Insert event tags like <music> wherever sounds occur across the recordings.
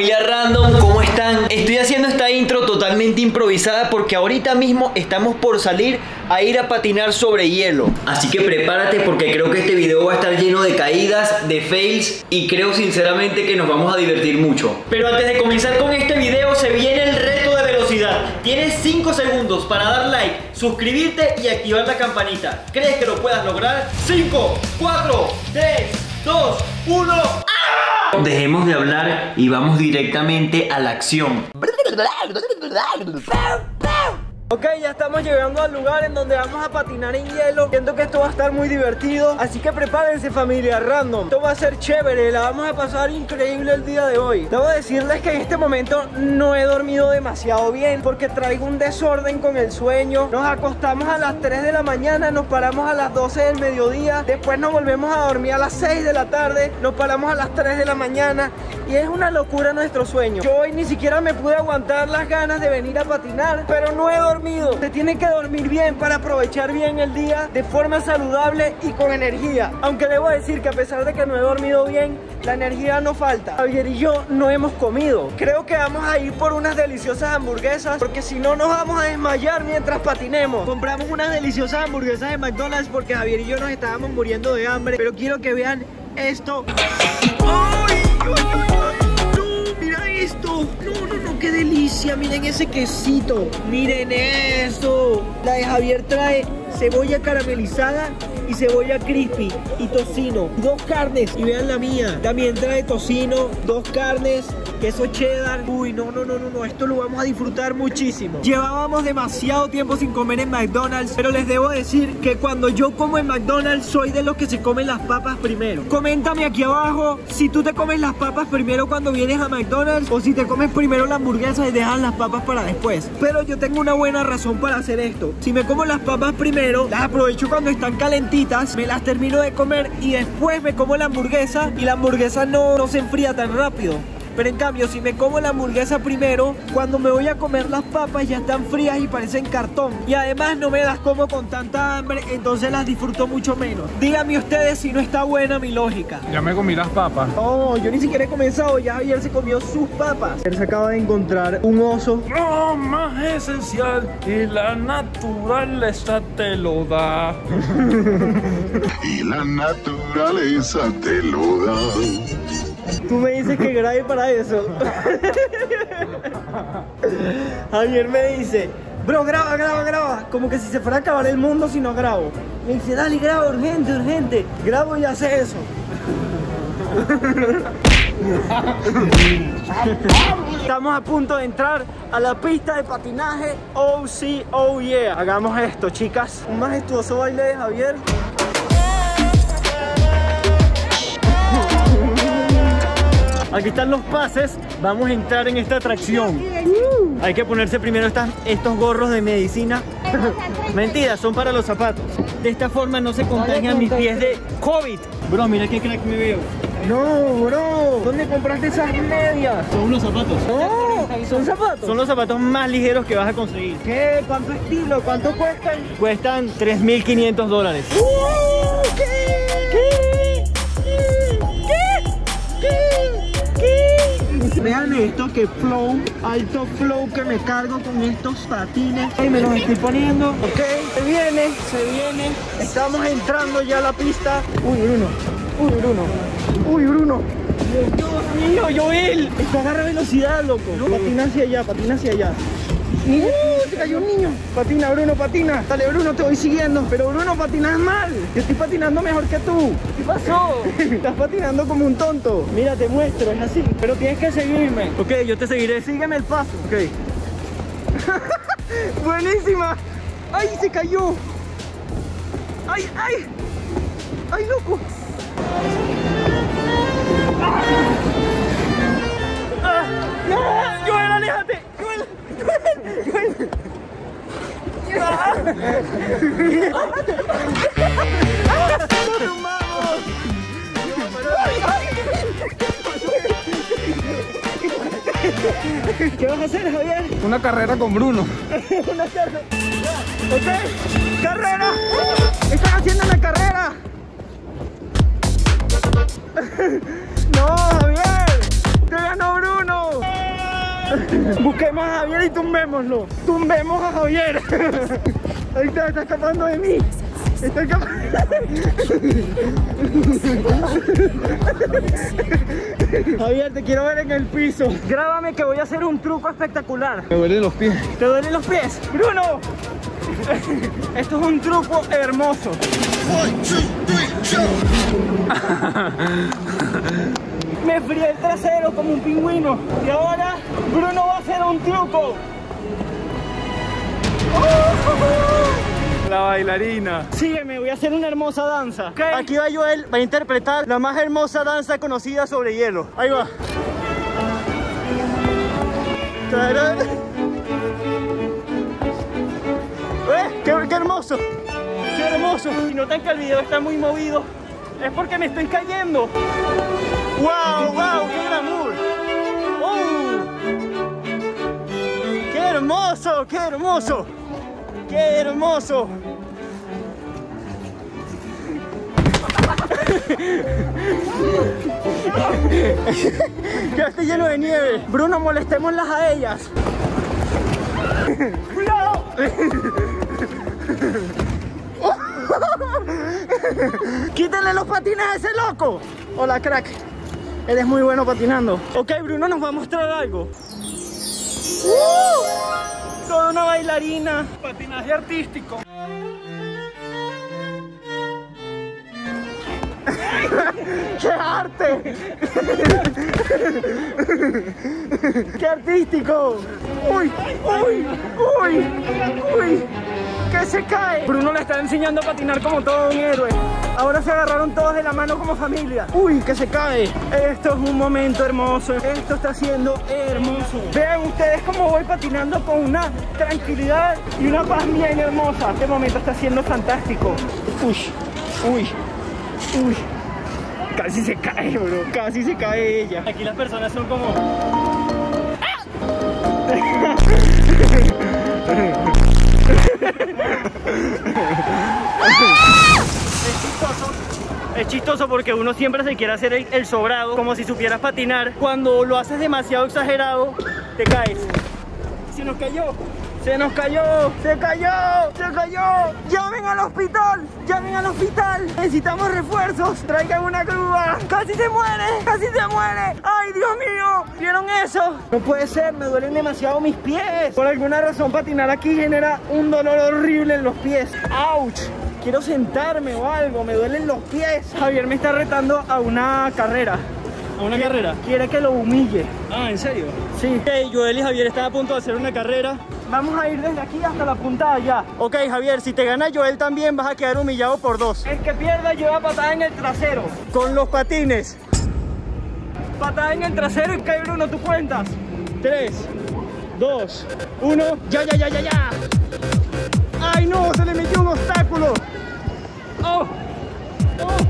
familia random, ¿cómo están? Estoy haciendo esta intro totalmente improvisada porque ahorita mismo estamos por salir a ir a patinar sobre hielo. Así que prepárate porque creo que este video va a estar lleno de caídas, de fails y creo sinceramente que nos vamos a divertir mucho. Pero antes de comenzar con este video se viene el reto de velocidad. Tienes 5 segundos para dar like, suscribirte y activar la campanita. ¿Crees que lo puedas lograr? 5, 4, 3, 2, 1. Dejemos de hablar y vamos directamente a la acción. <laughs> Ok, ya estamos llegando al lugar en donde vamos a patinar en hielo. Siento que esto va a estar muy divertido Así que prepárense familia random. Esto va a ser chévere, la vamos a pasar increíble el día de hoy. Debo decirles que en este momento no he dormido demasiado bien Porque traigo un desorden con el sueño. Nos acostamos a las 3 de la mañana Nos paramos a las 12 del mediodía Después nos volvemos a dormir a las 6 de la tarde Nos paramos a las 3 de la mañana Y es una locura nuestro sueño Yo hoy ni siquiera me pude aguantar las ganas de venir a patinar Pero no he dormido se tiene que dormir bien para aprovechar bien el día de forma saludable y con energía. Aunque debo decir que a pesar de que no he dormido bien, la energía no falta. Javier y yo no hemos comido. Creo que vamos a ir por unas deliciosas hamburguesas porque si no nos vamos a desmayar mientras patinemos. Compramos unas deliciosas hamburguesas de McDonald's porque Javier y yo nos estábamos muriendo de hambre. Pero quiero que vean esto. ¡Ay! No, no, no, qué delicia. Miren ese quesito. Miren eso. La de Javier trae cebolla caramelizada y cebolla crispy y tocino. Dos carnes y vean la mía. También trae tocino, dos carnes, queso cheddar. Uy, no, no, no, no, no. Esto lo vamos a disfrutar muchísimo. Llevábamos demasiado tiempo sin comer en McDonald's, pero les debo decir que cuando yo como en McDonald's soy de los que se comen las papas primero. Coméntame aquí abajo si tú te comes las papas primero cuando vienes a McDonald's o si te comes primero la hamburguesa y dejas las papas para después. Pero yo tengo una buena razón para hacer esto. Si me como las papas primero, las aprovecho cuando están calentitas, me las termino de comer y después me como la hamburguesa y la hamburguesa no, no se enfría tan rápido. Pero en cambio, si me como la hamburguesa primero, cuando me voy a comer las papas ya están frías y parecen cartón. Y además no me las como con tanta hambre, entonces las disfruto mucho menos. Díganme ustedes si no está buena mi lógica. Ya me comí las papas. Oh, yo ni siquiera he comenzado, ya Javier se comió sus papas. Él se acaba de encontrar un oso. Lo más esencial y la naturaleza te lo da. <laughs> y la naturaleza te lo da. Tú me dices que grabe para eso. Javier me dice, bro, graba, graba, graba. Como que si se fuera a acabar el mundo si no grabo. Me dice, dale, graba, urgente, urgente. Grabo y hace eso. Estamos a punto de entrar a la pista de patinaje Oh sí, oh yeah Hagamos esto chicas Un majestuoso baile de Javier Aquí están los pases, vamos a entrar en esta atracción. Hay que ponerse primero estos gorros de medicina. <laughs> Mentira, son para los zapatos. De esta forma no se contagian mis pies de COVID. Bro, mira qué crack me veo. No, bro. ¿Dónde compraste esas medias? Son unos zapatos. No, son zapatos. Son los zapatos más ligeros que vas a conseguir. ¿Qué? ¿Cuánto estilo? ¿Cuánto cuestan? Cuestan 3.500 dólares. ¿Qué? ¿Qué? ¿Qué? Vean esto, que flow, alto flow que me cargo con estos patines. Y me los estoy poniendo, ok, se viene, se viene. Estamos entrando ya a la pista. Uy, Bruno, uy, Bruno, uy, Bruno. Dios mío, Joel. Esto agarra velocidad, loco. Patina hacia allá, patina hacia allá. ¡Uh! Se cayó un niño. Patina, Bruno, patina. Dale, Bruno, te voy siguiendo. Pero Bruno, patinas mal. Yo estoy patinando mejor que tú. ¿Qué pasó? <laughs> Estás patinando como un tonto. Mira, te muestro, es así. Pero tienes que seguirme. Ok, yo te seguiré. Sígueme el paso. Ok. <laughs> Buenísima. ¡Ay, se cayó! ¡Ay, ay! ¡Ay, loco! ¡Ah! ¡Ah! ¡Joel, aléjate! ¡Joel! ¡Joel! ¡Nos tumbamos! ¿Qué vas a hacer, Javier? Una carrera con Bruno. <laughs> Una carrera. ¿Ok? ¡Carrera! ¡Están haciendo la carrera! <laughs> ¡No, Javier! ¡Te ganó Bruno! <laughs> Busquemos a Javier y tumbémoslo. Tumbemos a Javier. Ahí está, está escapando de mí. Está escapando. Javier, te quiero ver en el piso. Grábame que voy a hacer un truco espectacular. Me duelen los pies. ¿Te duelen los pies? ¡Bruno! Esto es un truco hermoso. <laughs> Me frié el trasero como un pingüino. Y ahora Bruno va a hacer un truco. La bailarina. Sígueme, voy a hacer una hermosa danza. Aquí va Joel, va a interpretar la más hermosa danza conocida sobre hielo. Ahí va. Tarán. ¡Eh! ¡Qué, qué hermoso! ¡Qué hermoso! Si notan que el video está muy movido, es porque me estoy cayendo. ¡Wow! ¡Wow! ¡Qué glamour! ¡Oh! ¡Qué hermoso! ¡Qué hermoso! ¡Qué hermoso! Quedaste lleno de nieve. Bruno, molestémoslas a ellas. ¡Cuidado! ¡Quítenle los patines a ese loco! Hola, crack. Eres muy bueno patinando. Ok, Bruno nos va a mostrar algo. ¡Uh! Toda una bailarina. Patinaje artístico. <laughs> ¡Qué arte! <laughs> ¡Qué artístico! ¡Uy! ¡Uy! ¡Uy! ¡Uy! ¡Que se cae! Bruno le está enseñando a patinar como todo un héroe. Ahora se agarraron todos de la mano como familia. ¡Uy! ¡Que se cae! Esto es un momento hermoso. Esto está siendo hermoso. Vean ustedes cómo voy patinando con una tranquilidad y una paz bien hermosa. Este momento está siendo fantástico. ¡Uy! ¡Uy! ¡Uy! Casi se cae, bro. Casi se cae ella. Aquí las personas son como. <laughs> Es chistoso porque uno siempre se quiere hacer el, sobrado, como si supieras patinar. Cuando lo haces demasiado exagerado, te caes. Se nos cayó. Se nos cayó, se cayó, se cayó. Llamen al hospital, llamen al hospital. Necesitamos refuerzos. Traigan una grúa. Casi se muere, casi se muere. Ay, Dios mío. ¿Vieron eso? No puede ser, me duelen demasiado mis pies. Por alguna razón patinar aquí genera un dolor horrible en los pies. ¡Auch! Quiero sentarme o algo, me duelen los pies. Javier me está retando a una carrera. ¿A una carrera? Quiere que lo humille. Ah, ¿en serio? Sí. Ok, Joel y Javier están a punto de hacer una carrera. Vamos a ir desde aquí hasta la punta de allá. Ok, Javier, si te gana Joel también vas a quedar humillado por dos. El que pierda lleva patada en el trasero. Con los patines. Patada en el trasero y cae Bruno, tú cuentas. Tres, dos, uno. Ya, ya, ya, ya, ya. ¡Ay no! Se le metió un obstáculo. ¡Oh! ¡Oh! ¡Oh!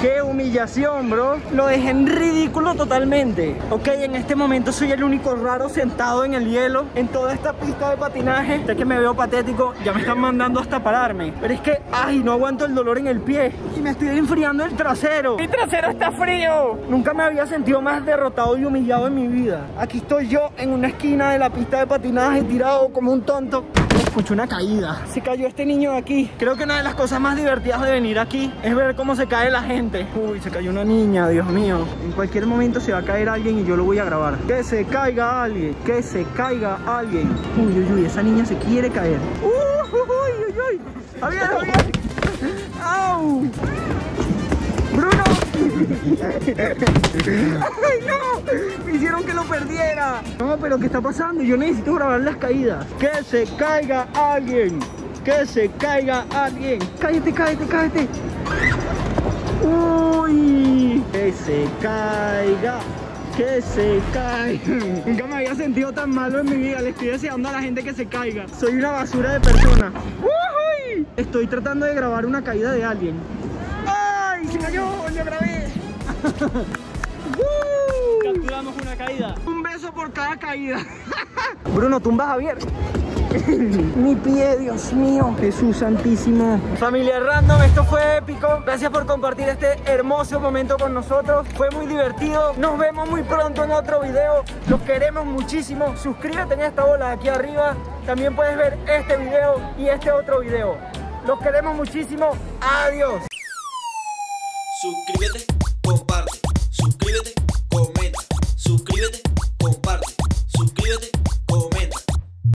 ¡Qué humillación, bro! Lo dejé en ridículo totalmente. Ok, en este momento soy el único raro sentado en el hielo en toda esta pista de patinaje. Ya que me veo patético, ya me están mandando hasta pararme. Pero es que, ay, no aguanto el dolor en el pie. Y me estoy enfriando el trasero. ¡Mi trasero está frío! Nunca me había sentido más derrotado y humillado en mi vida. Aquí estoy yo en una esquina de la pista de patinaje tirado como un tonto. Escuché una caída. Se cayó este niño de aquí. Creo que una de las cosas más divertidas de venir aquí es ver cómo se cae la gente. Uy, se cayó una niña, Dios mío. En cualquier momento se va a caer alguien y yo lo voy a grabar. Que se caiga alguien. Que se caiga alguien. Uy, uy, uy, esa niña se quiere caer. Uy, uy, uy, uy. Javier, Javier. ¡Au! ¡Ay, no! Me hicieron que lo perdiera. No, pero ¿qué está pasando? Yo necesito grabar las caídas. Que se caiga alguien. Que se caiga alguien. Cállate, cállate, cállate. Uy. Que se caiga. Que se caiga. Nunca me había sentido tan malo en mi vida. Le estoy deseando a la gente que se caiga. Soy una basura de persona. Estoy tratando de grabar una caída de alguien. ¡Ay! Se cayó. Lo grabé. <laughs> Uh. Capturamos una caída. Un beso por cada caída. <laughs> Bruno, tumba a Javier. <laughs> Mi pie, Dios mío. Jesús santísimo. Familia Random, esto fue épico. Gracias por compartir este hermoso momento con nosotros. Fue muy divertido. Nos vemos muy pronto en otro video. Los queremos muchísimo. Suscríbete en esta bola de aquí arriba. También puedes ver este video y este otro video. Los queremos muchísimo. Adiós. Suscríbete, comparte.